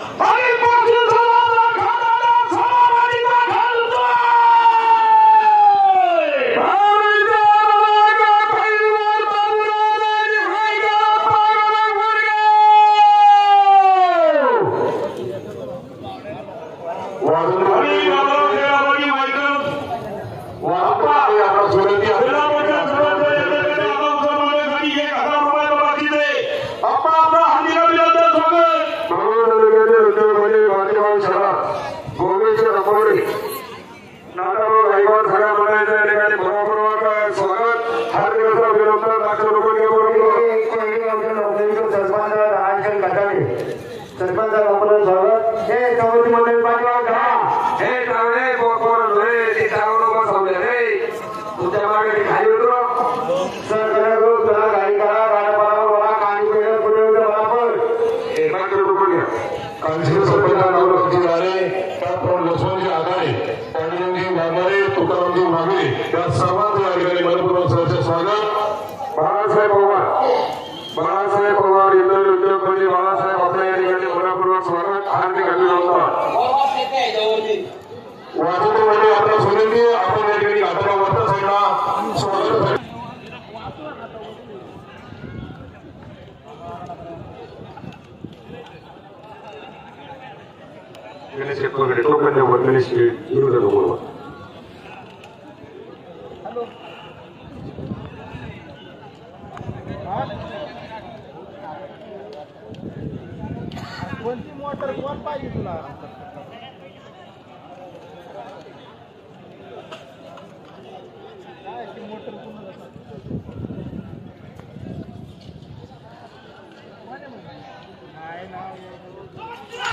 Oh! ಶ್ರೀಗಳು ಸಹ Bhubaneswar ಅಮೋರಿ ನಾನವರು Ivor ಸಹ ಮನೆಯಲ್ಲಿ ಭಾವಪೂರ್ವಕ ಸ್ವಾಗತ ಹಾರ್ದಿಕ ಅಭಿನಂದನೆ ಲಕ್ಷ ರೂಪಾಯಿಗೆ सरपंच आपण स्वागत हे चौथी मंडळी पाठवा का हे चांगले बोकोर रे ती चांगलं लोक समजे रे तुमच्या मागे खाली उतरो सर जरा रोज तुला गाडी करा गाड्या पारा बोला कानी पेड पुढे वापर एकाकडे रुपये घ्या कालशी सरपंच तुकारामजी वाघरे या सर्वांचं या ठिकाणी मनपूर्वक सहर्ष स्वागत. बाळासाहेब पवार बाळासाहेब पवार इंदोर उद्योगपती बाळासाहेब आपल्या या ठिकाणी मनपूर्वक स्वागत. हार्दिक अभिनंदन. वाहतूक म्हणजे आपल्या सोनंदी आपण या ठिकाणी वरच्या साईडला. स्वागत गणेश वगैरे टोकन देऊ गणेश विरुद्ध बोलवा कोणती मोटर कोण पाहिजे तुला काय ती मोटर पुन्हा नाही ना.